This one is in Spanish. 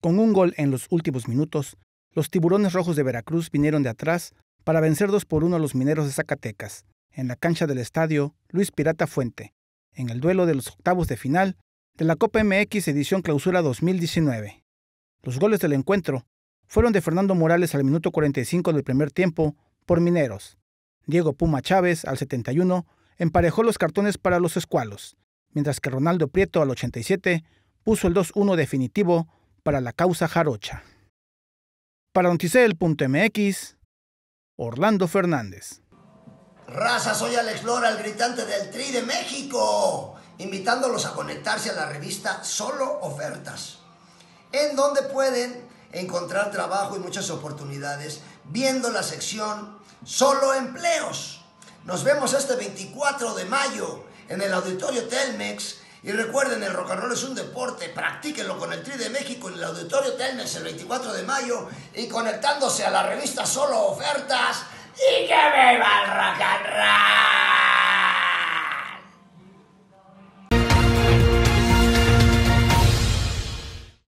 Con un gol en los últimos minutos, los tiburones rojos de Veracruz vinieron de atrás para vencer 2 por 1 a los mineros de Zacatecas, en la cancha del estadio Luis Pirata Fuente, en el duelo de los octavos de final de la Copa MX edición Clausura 2019. Los goles del encuentro fueron de Fernando Morales al minuto 45 del primer tiempo por Mineros. Diego Puma Chávez al 71 emparejó los cartones para los escualos, mientras que Ronaldo Prieto al 87 puso el 2-1 definitivo para la causa jarocha. Para Noticel.mx, Orlando Fernández. Raza, soy Alex Lora, el gritante del Tri de México, invitándolos a conectarse a la revista Solo Ofertas, en donde pueden encontrar trabajo y muchas oportunidades viendo la sección Solo Empleos. Nos vemos este 24 de mayo en el Auditorio Telmex. Y recuerden, el rock and roll es un deporte, practíquenlo con el Tri de México en el Auditorio Telmex el 24 de mayo y conectándose a la revista Solo Ofertas